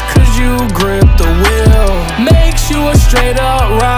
cause you grip the wheel. Makes you a straight up rider.